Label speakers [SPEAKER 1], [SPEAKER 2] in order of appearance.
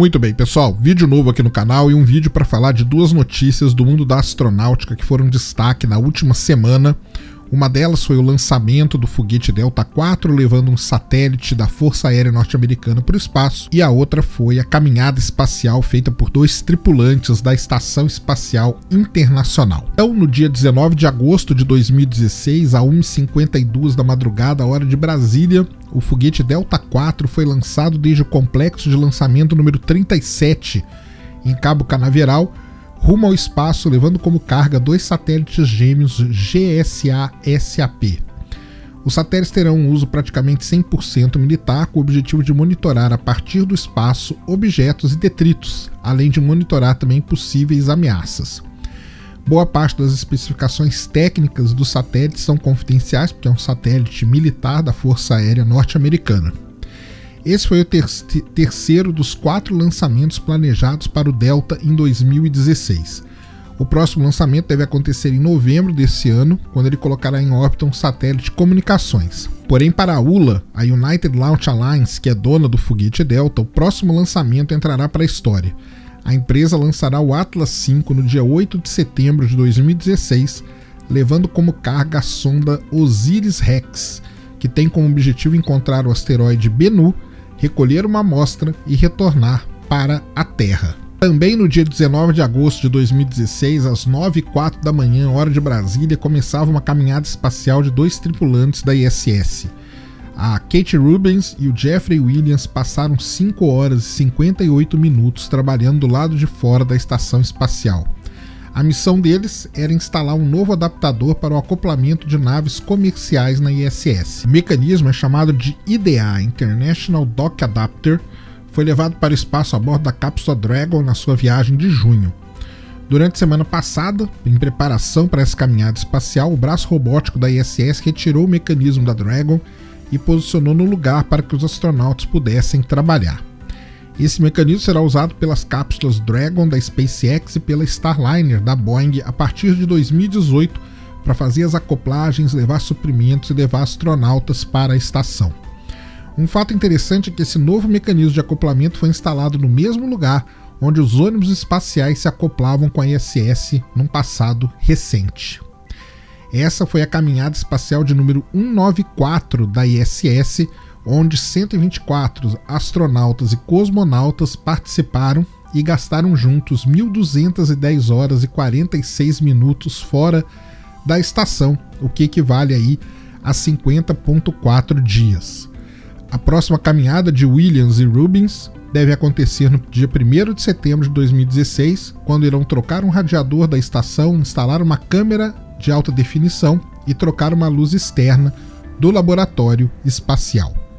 [SPEAKER 1] Muito bem, pessoal, vídeo novo aqui no canal e um vídeo para falar de duas notícias do mundo da astronáutica que foram destaque na última semana. Uma delas foi o lançamento do foguete Delta IV, levando um satélite da Força Aérea Norte-Americana para o espaço, e a outra foi a caminhada espacial feita por dois tripulantes da Estação Espacial Internacional. Então, no dia 19 de agosto de 2016, a 1h52 da madrugada, hora de Brasília, o foguete Delta IV foi lançado desde o complexo de lançamento número 37 em Cabo Canaveral rumo ao espaço, levando como carga dois satélites gêmeos GSA-SAP. Os satélites terão um uso praticamente 100% militar, com o objetivo de monitorar a partir do espaço objetos e detritos, além de monitorar também possíveis ameaças. Boa parte das especificações técnicas do satélite são confidenciais, porque é um satélite militar da Força Aérea Norte-Americana. Esse foi o ter terceiro dos quatro lançamentos planejados para o Delta em 2016. O próximo lançamento deve acontecer em novembro desse ano, quando ele colocará em órbita um satélite de comunicações. Porém, para a ULA, a United Launch Alliance, que é dona do foguete Delta, o próximo lançamento entrará para a história. A empresa lançará o Atlas V no dia 8 de setembro de 2016, levando como carga a sonda Osiris-Rex, que tem como objetivo encontrar o asteroide Bennu recolher uma amostra e retornar para a Terra. Também no dia 19 de agosto de 2016, às 9h04 da manhã, hora de Brasília, começava uma caminhada espacial de dois tripulantes da ISS. A Kate Rubens e o Jeffrey Williams passaram 5 horas e 58 minutos trabalhando do lado de fora da estação espacial. A missão deles era instalar um novo adaptador para o acoplamento de naves comerciais na ISS. O mecanismo é chamado de IDA International Dock Adapter. Foi levado para o espaço a bordo da cápsula Dragon na sua viagem de junho. Durante a semana passada, em preparação para essa caminhada espacial, o braço robótico da ISS retirou o mecanismo da Dragon e posicionou no lugar para que os astronautas pudessem trabalhar. Esse mecanismo será usado pelas cápsulas Dragon da SpaceX e pela Starliner da Boeing a partir de 2018 para fazer as acoplagens, levar suprimentos e levar astronautas para a estação. Um fato interessante é que esse novo mecanismo de acoplamento foi instalado no mesmo lugar onde os ônibus espaciais se acoplavam com a ISS num passado recente. Essa foi a caminhada espacial de número 194 da ISS, onde 124 astronautas e cosmonautas participaram e gastaram juntos 1.210 horas e 46 minutos fora da estação, o que equivale aí a 50.4 dias. A próxima caminhada de Williams e Rubens deve acontecer no dia 1 de setembro de 2016, quando irão trocar um radiador da estação, instalar uma câmera de alta definição e trocar uma luz externa do laboratório espacial.